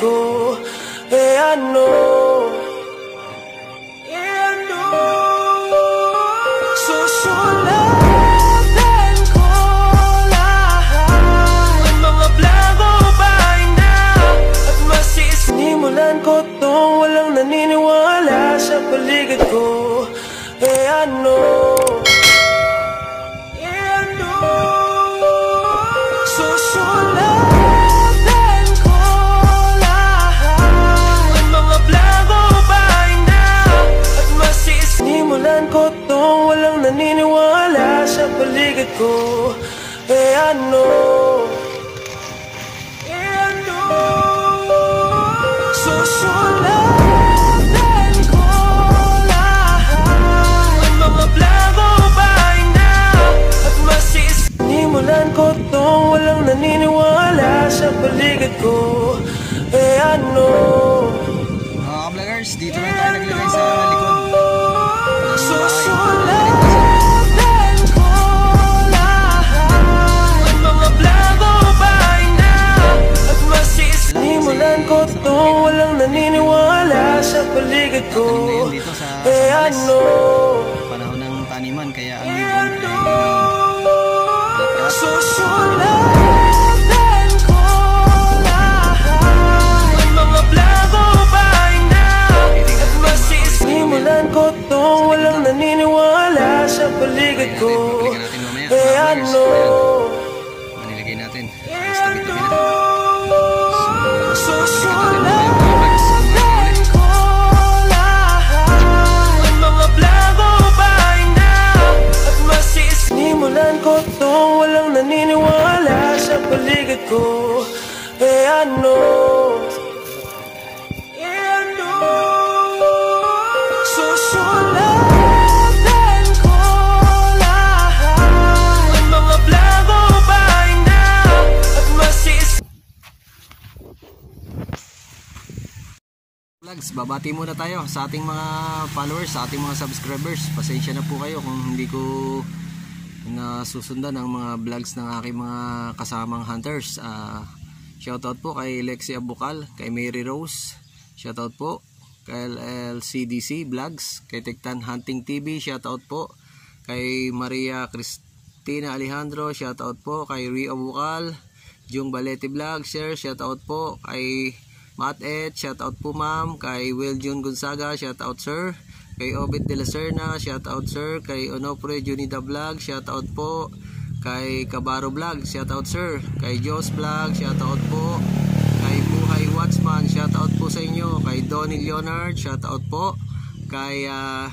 ko Eh ano? Mga ka-vloggers, dito lang tayo naglagay sa likod. Susulatan ko lahat Ang mga blago bahay na? At masisinimulan ko tong walang naniniwala sa paligid ko. Ngayon dito sa Eh Sambales. ano? Panahon ng taniman, kaya ang ibon ay Susulatan paligid ko Balikan Vlogs, babati muna tayo sa ating mga followers, sa ating mga subscribers. Pasensya na po kayo kung hindi ko nasusundan ang mga vlogs ng aking mga kasamang hunters. Ah, shoutout po kay Lexi Abukal, kay Mary Rose. Shoutout po kay LCDC Vlogs, kay Tektan Hunting TV. Shoutout po kay Maria Cristina Alejandro. Shoutout po kay Rio Abukal. Jung Balete Vlog, share, shoutout po kay Matt Ed, shoutout po ma'am, kay Will June Gonzaga, shoutout sir, kay Obit De La Serna, shoutout sir, kay Onofre Junida Vlog, shoutout po, kay Kabaro Vlog, shoutout sir, kay Jos Vlog, shoutout po, kay Buhay Watchman, shoutout po sa inyo, kay Donnie Leonard, shoutout po, kay ah,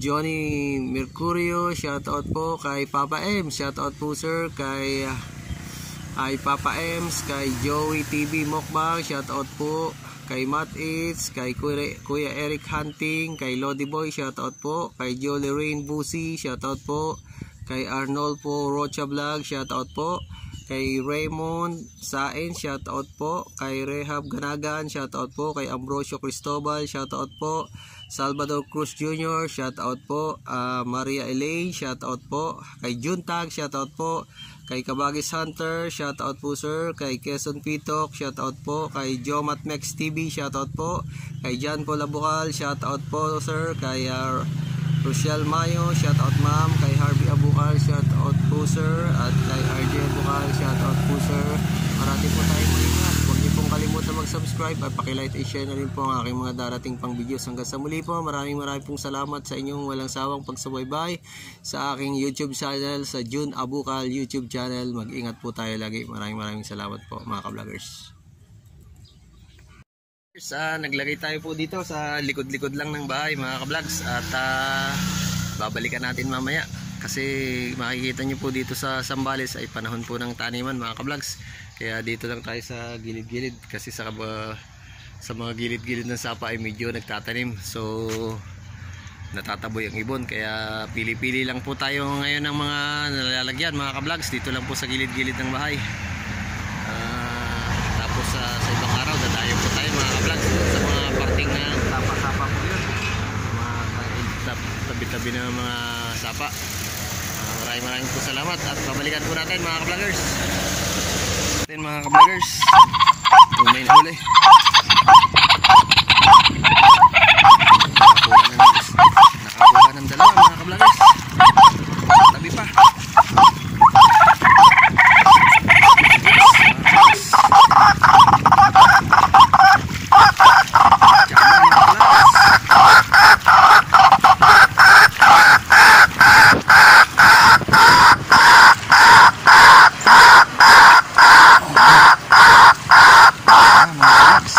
Johnny Mercurio, shoutout po. Kay Papa M, shoutout po sir. Kay ah, ay Papa Ems, kay Joey TV Mokbang, shoutout po kay Matt Eats, kay Kuya, Eric Hunting, kay Lodi Boy, shoutout po kay Jolie Rain Busi, shoutout po kay Arnolfo Rocha Vlog, shoutout po kay Raymond Sain, shoutout po kay Rehab Ganagan, shoutout po kay Ambrosio Cristobal, shoutout po Salvador Cruz Jr., shoutout po ah, Maria Elaine, shoutout po kay Juntag, shoutout po kay Kabagis Hunter, shoutout po sir, kay Quezon Pitok, shoutout po, kay Jomat Mex TV, shoutout po, kay Jan Colabukal, shoutout po sir, kay uh, Rochelle Mayo, shoutout ma'am, kay Harvey Abukal, shoutout po sir, at kay RJ Abukal, shoutout po sir. Marami po tayong mag-subscribe at pakilike and share na rin po ang aking mga darating pang videos. Hanggang sa muli po, maraming maraming pong salamat sa inyong walang sawang pagsubaybay sa aking YouTube channel, sa June Abukal YouTube channel. Mag-ingat po tayo lagi. Maraming maraming salamat po mga ka-vloggers. Ah, naglagay tayo po dito sa likod-likod lang ng bahay mga ka-vlogs at ah, babalikan natin mamaya kasi makikita nyo po dito sa Sambales ay panahon po ng taniman mga ka-vlogs kaya dito lang tayo sa gilid-gilid kasi sa kaba- sa mga gilid-gilid ng sapa ay medyo nagtatanim. So natataboy ang ibon. Kaya pili-pili lang po tayo ngayon ng mga nalalagyan mga ka-vlogs dito lang po sa gilid-gilid ng bahay. Ah, tapos sa, sa ibang araw dadayo po tayo mga ka-vlogs sa mga parting na sapa-sapa po yun. Mga tab- tabi-tabi ng mga sapa maraming maraming po salamat at babalikan po natin mga ka-vloggers natin mga ka-vloggers Oh, may nahuli. Nakakuha na ng, dalawa mga kablagers. Ah, mga kablagers.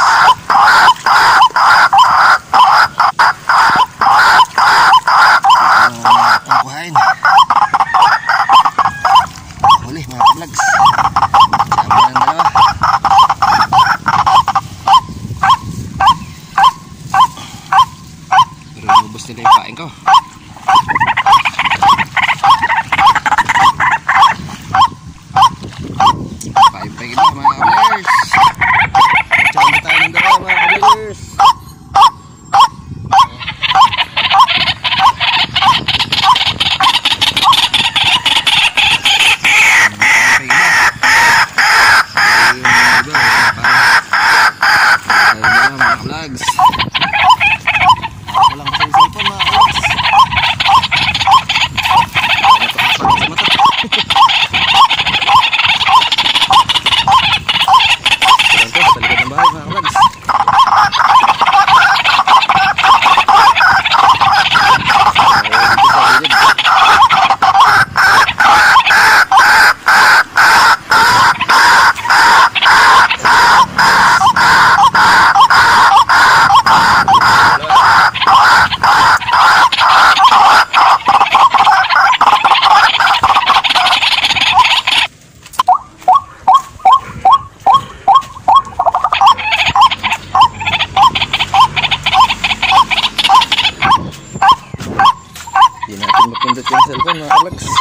Ah, ang kuhain. Huli mga vlogs. Sama ng dalawa. Pero inubos nila yung pain ko. Pain pa yung iba mga kablers. Sama tayo ng dalawa mga kablers. vlogs. Ako lang sa cellphone mga vlogs. Ito kapag sa mata. Ito, sa likod ng bahay mga vlogs. Ayun, dito sa gilid. Hindi natin mapindot yung